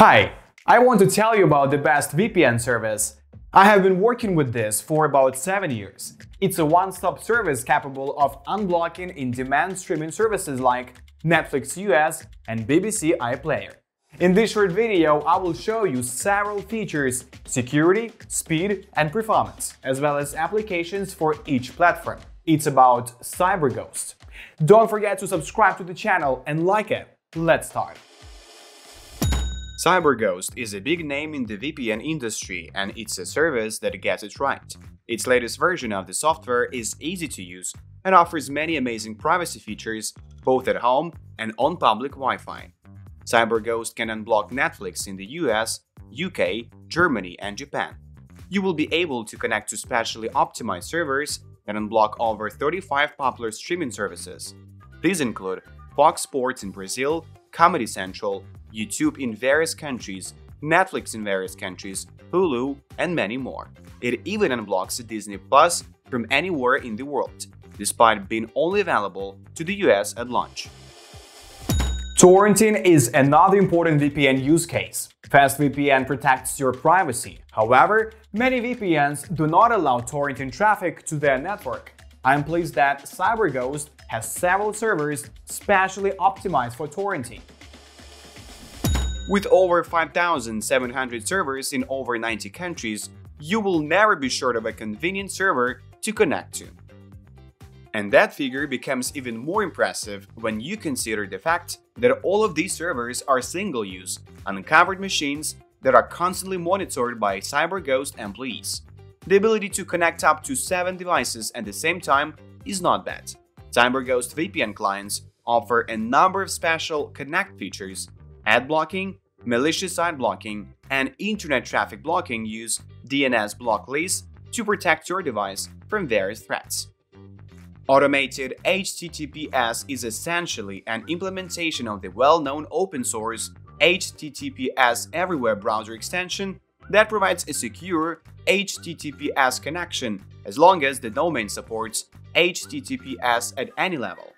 Hi, I want to tell you about the best VPN service. I have been working with this for about 7 years. It's a one-stop service capable of unblocking in-demand streaming services like Netflix US and BBC iPlayer. In this short video, I will show you several features, security, speed, and performance, as well as applications for each platform. It's about CyberGhost. Don't forget to subscribe to the channel and like it. Let's start. CyberGhost is a big name in the VPN industry and it's a service that gets it right. Its latest version of the software is easy to use and offers many amazing privacy features both at home and on public Wi-Fi. CyberGhost can unblock Netflix in the US, UK, Germany and Japan. You will be able to connect to specially optimized servers that unblock over 35 popular streaming services. These include Fox Sports in Brazil, Comedy Central, YouTube in various countries, Netflix in various countries, Hulu, and many more. It even unblocks Disney Plus from anywhere in the world, despite being only available to the US at launch. Torrenting is another important VPN use case. FastVPN protects your privacy. However, many VPNs do not allow torrenting traffic to their network. I'm pleased that CyberGhost has several servers specially optimized for torrenting. With over 5,700 servers in over 90 countries, you will never be short of a convenient server to connect to. And that figure becomes even more impressive when you consider the fact that all of these servers are single-use, uncovered machines that are constantly monitored by CyberGhost employees. The ability to connect up to 7 devices at the same time is not bad. CyberGhost VPN clients offer a number of special connect features ad blocking, malicious site blocking, and internet traffic blocking use DNS block lists to protect your device from various threats. Automated HTTPS is essentially an implementation of the well-known open-source HTTPS Everywhere browser extension that provides a secure HTTPS connection as long as the domain supports HTTPS at any level.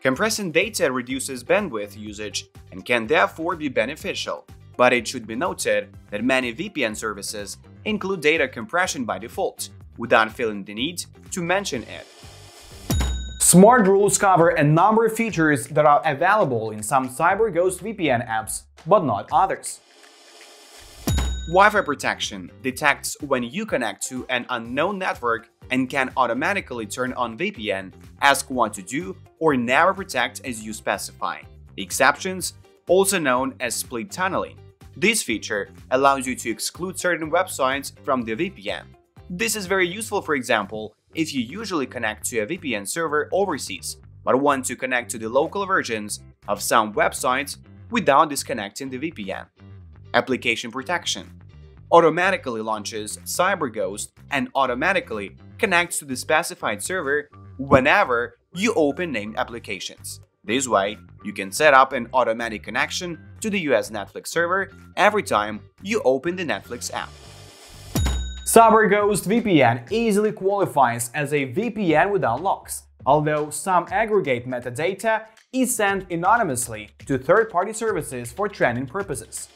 Compressing data reduces bandwidth usage and can therefore be beneficial, but it should be noted that many VPN services include data compression by default, without feeling the need to mention it. Smart rules cover a number of features that are available in some CyberGhost VPN apps, but not others. Wi-Fi protection detects when you connect to an unknown network and can automatically turn on VPN, ask what to do, or never protect as you specify. Exceptions, also known as split tunneling. This feature allows you to exclude certain websites from the VPN. This is very useful, for example, if you usually connect to a VPN server overseas, but want to connect to the local versions of some websites without disconnecting the VPN. Application protection automatically launches CyberGhost and automatically connects to the specified server whenever you open named applications. This way, you can set up an automatic connection to the US Netflix server every time you open the Netflix app. CyberGhost VPN easily qualifies as a VPN without logs, although some aggregate metadata is sent anonymously to third-party services for training purposes.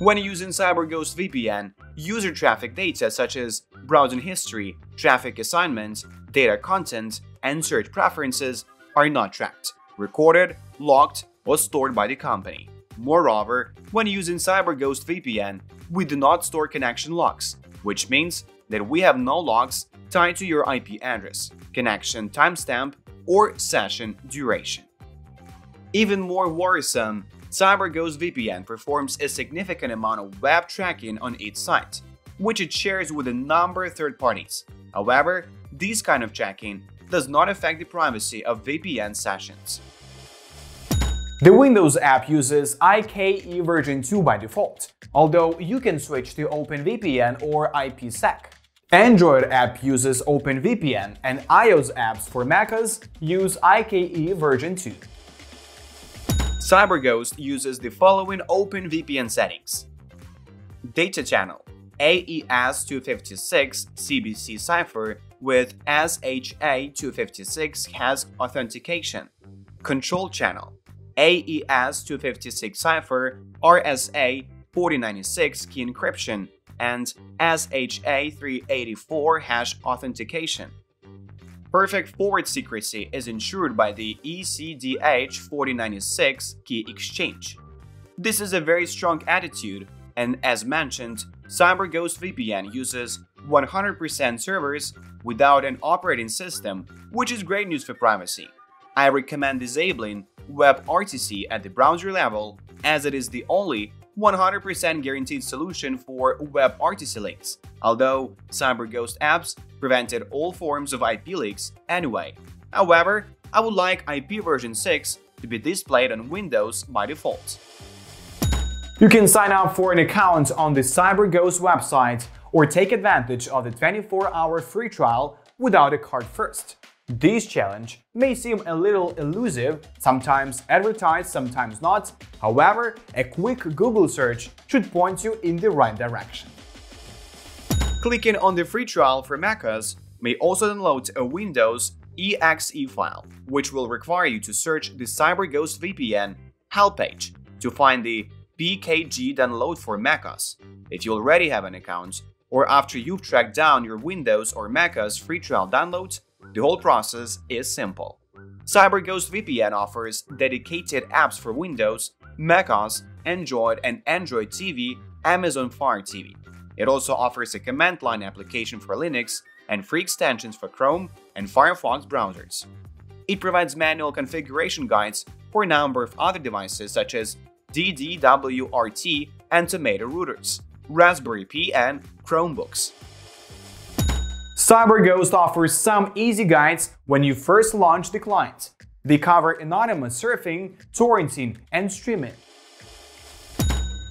When using CyberGhost VPN, user traffic data such as browsing history, traffic assignments, data content, and search preferences are not tracked, recorded, logged, or stored by the company. Moreover, when using CyberGhost VPN, we do not store connection logs, which means that we have no logs tied to your IP address, connection timestamp, or session duration. Even more worrisome, CyberGhost VPN performs a significant amount of web tracking on its site, which it shares with a number of third parties. However, this kind of tracking does not affect the privacy of VPN sessions. The Windows app uses IKE version 2 by default, although you can switch to OpenVPN or IPsec. Android app uses OpenVPN and iOS apps for macOS use IKE version 2. CyberGhost uses the following OpenVPN settings. Data channel AES-256 CBC cipher with SHA-256 hash authentication. Control channel AES-256 cipher, RSA 4096 key encryption, and SHA-384 hash authentication. Perfect forward secrecy is ensured by the ECDH 4096 key exchange. This is a very strong attitude, and as mentioned, CyberGhost VPN uses 100% servers without an operating system, which is great news for privacy. I recommend disabling WebRTC at the browser level, as it is the only 100% guaranteed solution for WebRTC leaks, although CyberGhost apps prevented all forms of IP leaks anyway. However, I would like IP version 6 to be displayed on Windows by default. You can sign up for an account on the CyberGhost website or take advantage of the 24-hour free trial without a card first. This challenge may seem a little elusive, sometimes advertised, sometimes not. However, a quick Google search should point you in the right direction. Clicking on the free trial for macOS may also download a Windows exe file, which will require you to search the CyberGhost VPN help page to find the PKG download for macOS. If you already have an account, or after you've tracked down your Windows or macOS free trial downloads, the whole process is simple. CyberGhost VPN offers dedicated apps for Windows, macOS, Android and Android TV, Amazon Fire TV. It also offers a command line application for Linux and free extensions for Chrome and Firefox browsers. It provides manual configuration guides for a number of other devices such as DDWRT and Tomato routers, Raspberry Pi and Chromebooks. CyberGhost offers some easy guides when you first launch the client. They cover anonymous surfing, torrenting, and streaming.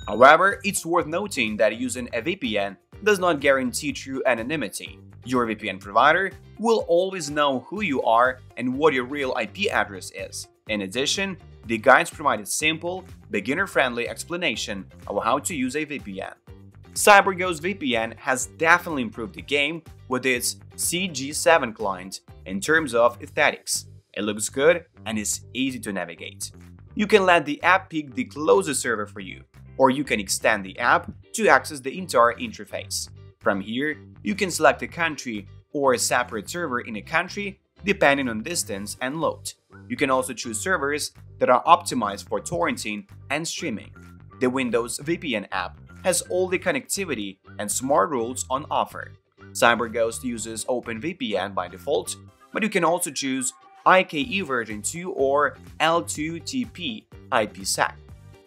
However, it's worth noting that using a VPN does not guarantee true anonymity. Your VPN provider will always know who you are and what your real IP address is. In addition, the guides provide a simple, beginner-friendly explanation of how to use a VPN. CyberGhost VPN has definitely improved the game with its CG7 client in terms of aesthetics. It looks good and is easy to navigate. You can let the app pick the closest server for you, or you can extend the app to access the entire interface. From here, you can select a country or a separate server in a country depending on distance and load. You can also choose servers that are optimized for torrenting and streaming. The Windows VPN app has all the connectivity and smart rules on offer. CyberGhost uses OpenVPN by default, but you can also choose IKE version 2 or L2TP IPsec.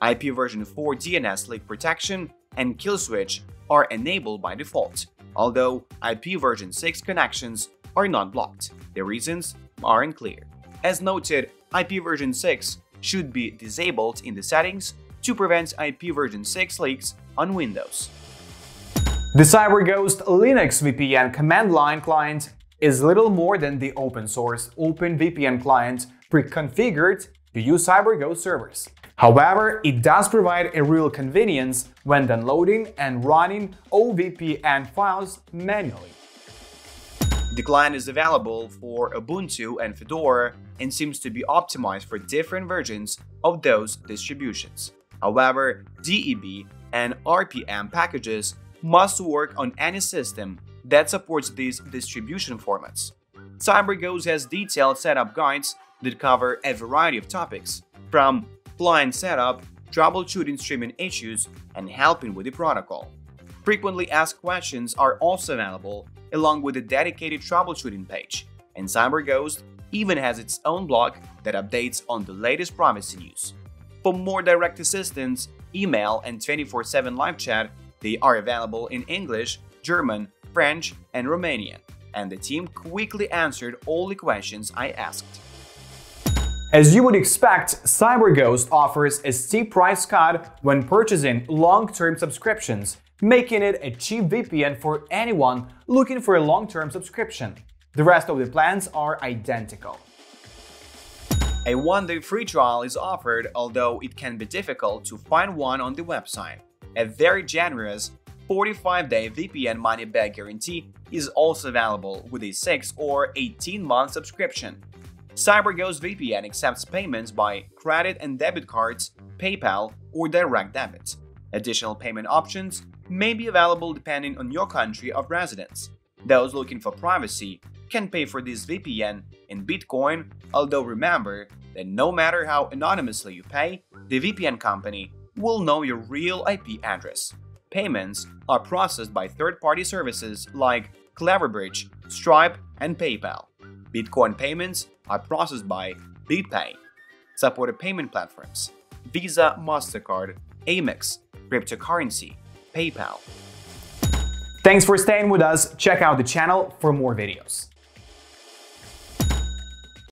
IP version 4 DNS leak protection and kill switch are enabled by default, although IP version 6 connections are not blocked. The reasons are unclear. As noted, IP version 6 should be disabled in the settings to prevent IP version 6 leaks on Windows. The CyberGhost Linux VPN command line client is little more than the open source OpenVPN client pre-configured to use CyberGhost servers. However, it does provide a real convenience when downloading and running OVPN files manually. The client is available for Ubuntu and Fedora and seems to be optimized for different versions of those distributions. However, mm-hmm. DEB and RPM packages must work on any system that supports these distribution formats. CyberGhost has detailed setup guides that cover a variety of topics, from client setup, troubleshooting streaming issues, and helping with the protocol. Frequently asked questions are also available, along with a dedicated troubleshooting page, and CyberGhost even has its own blog that updates on the latest privacy news. For more direct assistance, email, and 24 7 live chat, they are available in English, German, French, and Romanian, and the team quickly answered all the questions I asked. As you would expect, CyberGhost offers a steep price cut when purchasing long-term subscriptions, making it a cheap VPN for anyone looking for a long-term subscription. The rest of the plans are identical. A one-day free trial is offered, although it can be difficult to find one on the website. A very generous 45-day VPN money-back guarantee is also available with a 6 or 18-month subscription. CyberGhost VPN accepts payments by credit and debit cards, PayPal, or direct debit. Additional payment options may be available depending on your country of residence. Those looking for privacy can pay for this VPN in Bitcoin, although remember that no matter how anonymously you pay, the VPN company will know your real IP address. Payments are processed by third-party services like Cleverbridge, Stripe, and PayPal. Bitcoin payments are processed by BitPay. Supported payment platforms Visa, MasterCard, Amex, cryptocurrency, PayPal. Thanks for staying with us. Check out the channel for more videos.